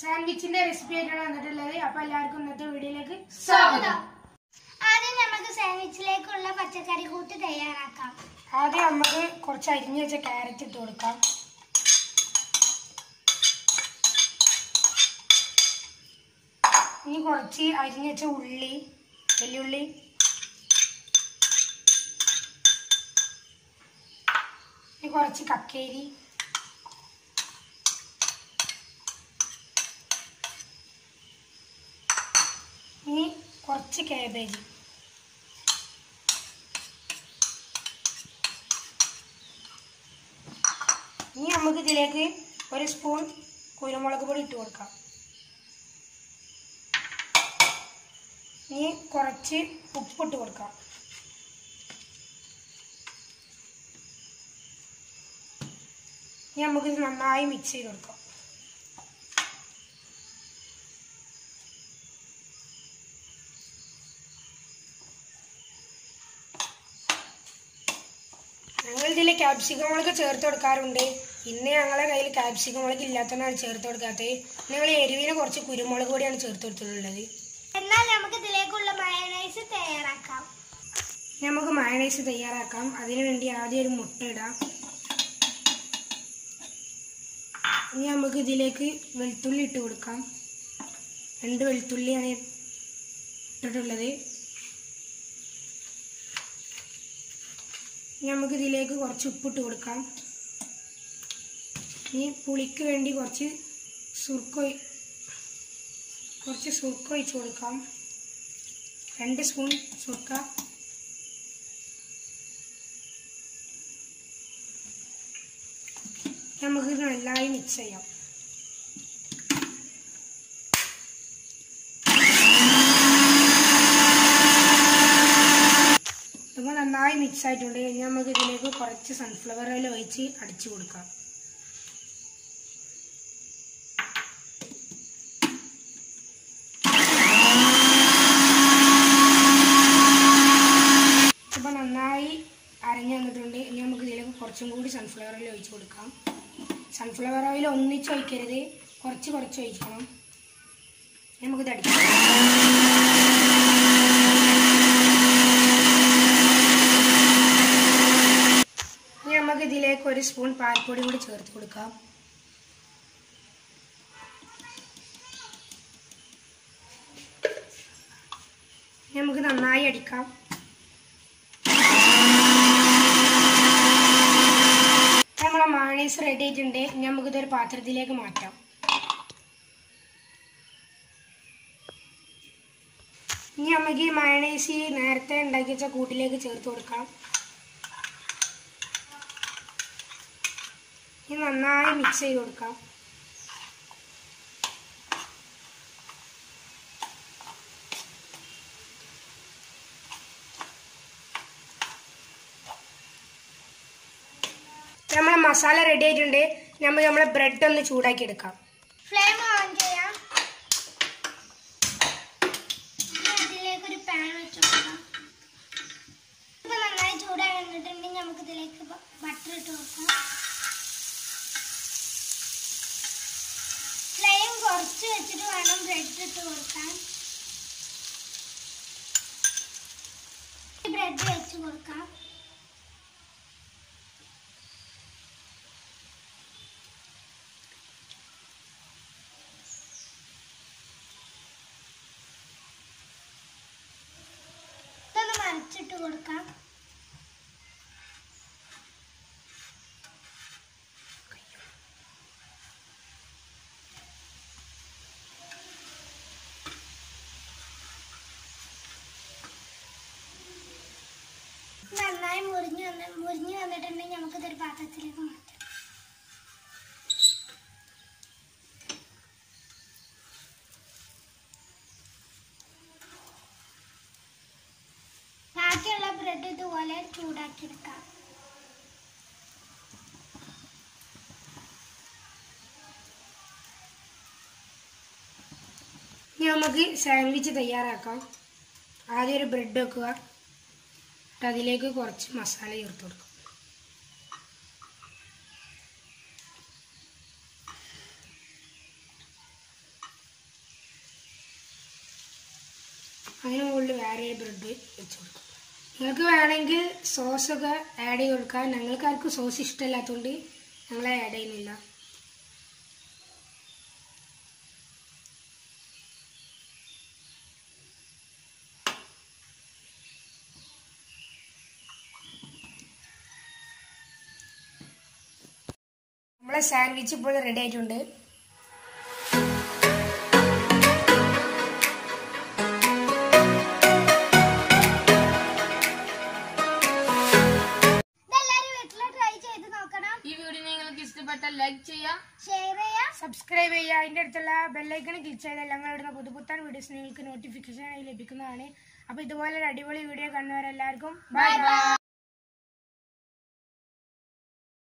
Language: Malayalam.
സാൻഡ്വിച്ചിന്റെ റെസിപ്പി ആയിട്ടാണ് വന്നിട്ടുള്ളത്. അപ്പൊ എല്ലാവർക്കും ഇന്നത്തെ വീഡിയോയിലേക്ക് സ്വാഗതം. ആദ്യം നമുക്ക് സാൻഡ്വിച്ചിലേക്കുള്ള പച്ചക്കറി കൂട്ട് തയ്യാറാക്കാം. ആദ്യം നമുക്ക് കുറച്ച് അരിഞ്ഞു വെച്ച ക്യാരറ്റ് ഇട്ട് കൊടുക്കാം. ഇനി കുറച്ച് അരിഞ്ഞു വെച്ച ഉള്ളി വെല്ലുള്ളി. ഇനി കുറച്ച് കക്കേരി ഇനി കുറച്ച് കാബേജ് ഇനി നമുക്ക് ഇതിലേക്ക് ഒരു സ്പൂൺ കുരുമുളക് പൊടി ഇട്ട് കൊടുക്കാം. ഇനി കുറച്ച് ഉപ്പിട്ട് കൊടുക്കാം. ഇനി നമുക്കിത് നന്നായി മിക്സ് ചെയ്ത് കൊടുക്കാം ഞങ്ങൾ ഇതിൽ ക്യാപ്സിക്കം മുളക് ചേർത്ത് കൊടുക്കാറുണ്ട്. ഇന്ന് ഞങ്ങളെ കയ്യിൽ ക്യാപ്സിക്കം മുളക് ഇല്ലാത്തതാണ് ചേർത്ത് കൊടുക്കാത്തത്. ഞങ്ങൾ എരിവിന് കുറച്ച് കുരുമുളക് കൂടിയാണ് ചേർത്ത് കൊടുത്തിട്ടുള്ളത്. എന്നാൽ നമുക്ക് ഇതിലേക്കുള്ള മയണൈസ് തയ്യാറാക്കാം. നമുക്ക് മയണൈസ് തയ്യാറാക്കാം. അതിനുവേണ്ടി ആദ്യം ഒരു മുട്ട ഇടാം. ഇനി നമുക്ക് ഇതിലേക്ക് വെളുത്തുള്ളി ഇട്ട് കൊടുക്കാം. രണ്ട് വെളുത്തുള്ളിയാണ് ഇട്ടിട്ടുള്ളത്. നമുക്ക് ഇതിലേക്ക് കുറച്ച് ഉപ്പിട്ട് കൊടുക്കാം. ഇനി പുളിക്ക് വേണ്ടി കുറച്ച് സുർക്ക കുറച്ച് സുർക്ക ഒഴിച്ച് കൊടുക്കാം. രണ്ട് സ്പൂൺ സുർക്ക. നമുക്ക് നന്നായി മിക്സ് ചെയ്യാം. അപ്പോൾ നന്നായി മിക്സ് ആയിട്ടുണ്ട്. ഇനി നമുക്ക് ഇതിലേക്ക് കുറച്ച് സൺഫ്ലവർ ഓയിൽ ഒഴിച്ച് അടിച്ചു കൊടുക്കാം. അപ്പോൾ നന്നായി അരഞ്ഞു വന്നിട്ടുണ്ട്. ഇനി നമുക്ക് ഇതിലേക്ക് കുറച്ചും കൂടി സൺഫ്ലവർ ഓയിൽ ഒഴിച്ച് കൊടുക്കാം. സൺഫ്ലവർ ഓയിൽ ഒന്നിച്ച് ഒഴിക്കരുത്. കുറച്ച് കുറച്ച് ഒഴിക്കണം. നമുക്കിത് അടിക്കാം ഇനി നമുക്ക് ഇതിലേക്ക് ഒരു സ്പൂൺ പാൽപ്പൊടി കൂടി ചേർത്ത് കൊടുക്കാം. നമുക്ക് നന്നായി അടിക്കാം. നമ്മളെ മാണീസ് റെഡി ആയിട്ടുണ്ട്. നമുക്കിതൊരു പാത്രത്തിലേക്ക് മാറ്റാം. ഇനി നമുക്ക് ഈ മയണൈസ് നേരത്തെ ഉണ്ടാക്കി വെച്ച കൂട്ടിലേക്ക് ചേർത്ത് കൊടുക്കാം. ഇനി നന്നായി മിക്സ് ചെയ്ത് കൊടുക്കാം. നമ്മളെ മസാല റെഡി ആയിട്ടുണ്ട്. നമ്മൾ നമ്മളെ ബ്രെഡ് ഒന്ന് ചൂടാക്കി എടുക്കാം. ഫ്ലെയിം ഓൺ ചെയ്യാം. ഇതിലേക്ക് ഒരു പാൻ വെച്ച് കൊടുക്കാം. ഇപ്പൊ നന്നായി ചൂടായി വന്നിട്ടുണ്ടെങ്കിൽ നമുക്ക് ഇതിലേക്ക് ബട്ടർ ഇട്ട് കൊടുക്കാം ഫ്ലെയിം കുറച്ച് വെച്ചിട്ട് വേണം ബ്രെഡ് ഇട്ട് കൊടുക്കാൻ. ബ്രെഡ് വെച്ച് കൊടുക്കാം. മറിച്ചിട്ട് കൊടുക്കാം നന്നായി നമുക്ക് വന്നിട്ടുണ്ടെങ്കിൽ നമുക്കിതൊരു പാത്രത്തിലേക്ക് മാറ്റാം. ബാക്കിയുള്ള ബ്രെഡ് ഇതുപോലെ ചൂടാക്കിയെടുക്കാം. ഇനി നമുക്ക് സാൻഡ്വിച്ച് തയ്യാറാക്കാം. ആദ്യം ഒരു ബ്രെഡ് വെക്കുക. എന്നിട്ട് അതിലേക്ക് കുറച്ച് മസാല ചേർത്ത് കൊടുക്കും. അതിന് മുകളിൽ വേറെ ബ്രെഡ് വെച്ച് കൊടുക്കും. നിങ്ങൾക്ക് വേണമെങ്കിൽ സോസൊക്കെ ആഡ് ചെയ്ത് കൊടുക്കാം. ഞങ്ങൾക്ക് സോസ് ഇഷ്ടമില്ലാത്തതുകൊണ്ട് ഞങ്ങൾ ആഡ് ചെയ്യുന്നില്ല. നമ്മളെ സാൻഡ്വിച്ച് ഇപ്പോൾ റെഡി ആയിട്ടുണ്ട്. ഇതെല്ലാരും വീട്ടിൽ ട്രൈ ചെയ്ത് നോക്കണം. ഈ വീഡിയോ നിങ്ങൾക്ക് ഇഷ്ടപ്പെട്ടാൽ ലൈക്ക് ഷെയർ സബ്സ്ക്രൈബ് ചെയ്യുക. അതിന്റെ അടുത്തുള്ള ബെല്ലൈക്കൺ ക്ലിക്ക് ചെയ്താൽ ഞങ്ങൾ ഇടുന്ന പുതുപുത്താൻ വീഡിയോസ് നിങ്ങൾക്ക് നോട്ടിഫിക്കേഷൻ ആയി ലഭിക്കുന്നതാണ്. അപ്പോൾ ഇതുപോലെ ഒരു അടിപൊളി വീഡിയോ കാണുന്നവരെല്ലാവർക്കും ബൈ ബൈ